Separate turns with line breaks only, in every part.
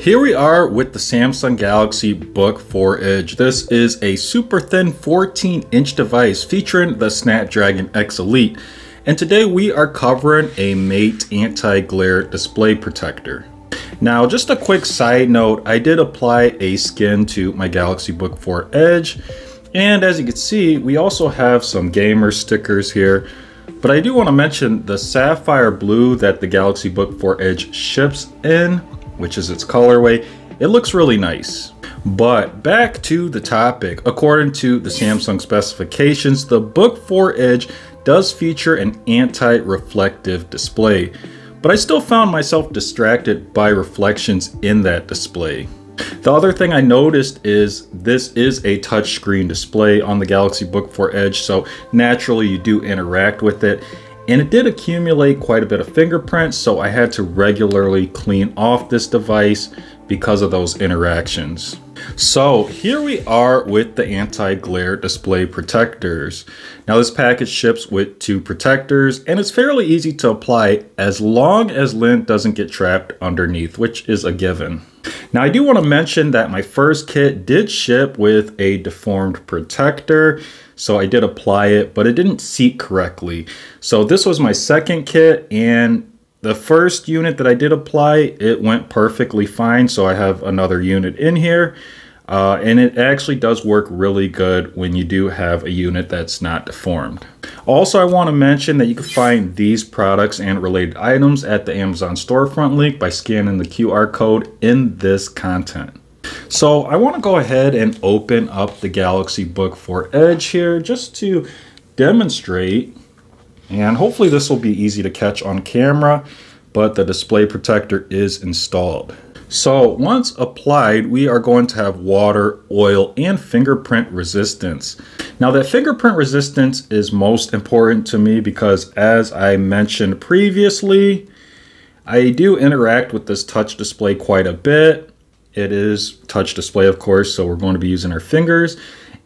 Here we are with the Samsung Galaxy Book 4 Edge. This is a super thin 14 inch device featuring the Snapdragon X Elite. And today we are covering a matte anti-glare display protector. Now, just a quick side note, I did apply a skin to my Galaxy Book 4 Edge. And as you can see, we also have some gamer stickers here. But I do want to mention the sapphire blue that the Galaxy Book 4 Edge ships in which is its colorway. It looks really nice. But back to the topic. According to the Samsung specifications, the Book 4 Edge does feature an anti-reflective display, but I still found myself distracted by reflections in that display. The other thing I noticed is this is a touchscreen display on the Galaxy Book 4 Edge, so naturally you do interact with it. And it did accumulate quite a bit of fingerprints, so I had to regularly clean off this device because of those interactions. So here we are with the anti-glare display protectors. Now this package ships with two protectors and it's fairly easy to apply as long as lint doesn't get trapped underneath, which is a given. Now I do want to mention that my first kit did ship with a deformed protector. So I did apply it, but it didn't seat correctly. So this was my second kit and the first unit that I did apply, it went perfectly fine. So I have another unit in here. Uh, and it actually does work really good when you do have a unit that's not deformed. Also, I want to mention that you can find these products and related items at the Amazon storefront link by scanning the QR code in this content. So I want to go ahead and open up the Galaxy Book 4 Edge here just to demonstrate and hopefully this will be easy to catch on camera but the display protector is installed. So once applied, we are going to have water, oil, and fingerprint resistance. Now that fingerprint resistance is most important to me because as I mentioned previously, I do interact with this touch display quite a bit. It is touch display, of course, so we're going to be using our fingers.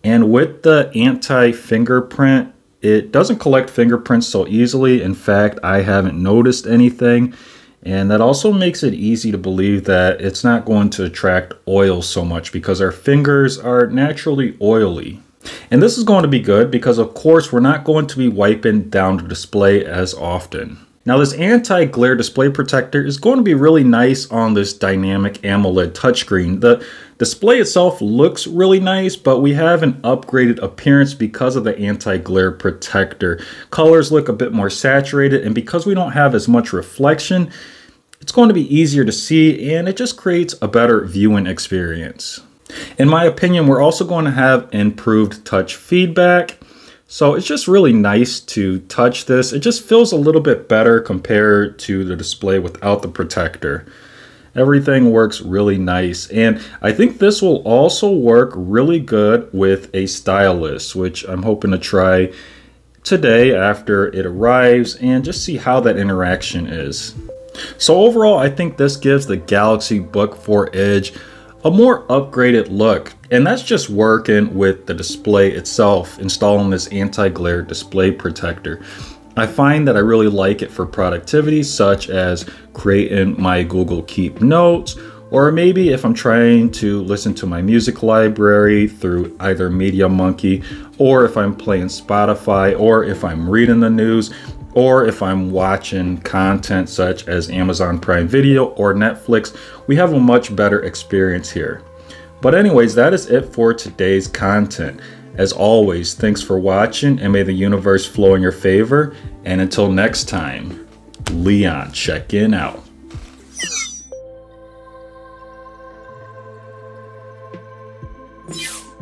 And with the anti-fingerprint, it doesn't collect fingerprints so easily. In fact, I haven't noticed anything. And that also makes it easy to believe that it's not going to attract oil so much because our fingers are naturally oily. And this is going to be good because of course we're not going to be wiping down the display as often. Now this anti-glare display protector is going to be really nice on this dynamic AMOLED touchscreen. The display itself looks really nice, but we have an upgraded appearance because of the anti-glare protector. Colors look a bit more saturated and because we don't have as much reflection, it's going to be easier to see and it just creates a better viewing experience. In my opinion, we're also going to have improved touch feedback. So it's just really nice to touch this. It just feels a little bit better compared to the display without the protector. Everything works really nice. And I think this will also work really good with a stylus, which I'm hoping to try today after it arrives and just see how that interaction is. So overall, I think this gives the Galaxy Book 4 Edge a more upgraded look. And that's just working with the display itself, installing this anti-glare display protector. I find that I really like it for productivity, such as creating my Google Keep notes, or maybe if I'm trying to listen to my music library through either Media Monkey, or if I'm playing Spotify, or if I'm reading the news, or if I'm watching content such as Amazon Prime Video or Netflix, we have a much better experience here. But anyways, that is it for today's content. As always, thanks for watching and may the universe flow in your favor. And until next time, Leon check-in out.
you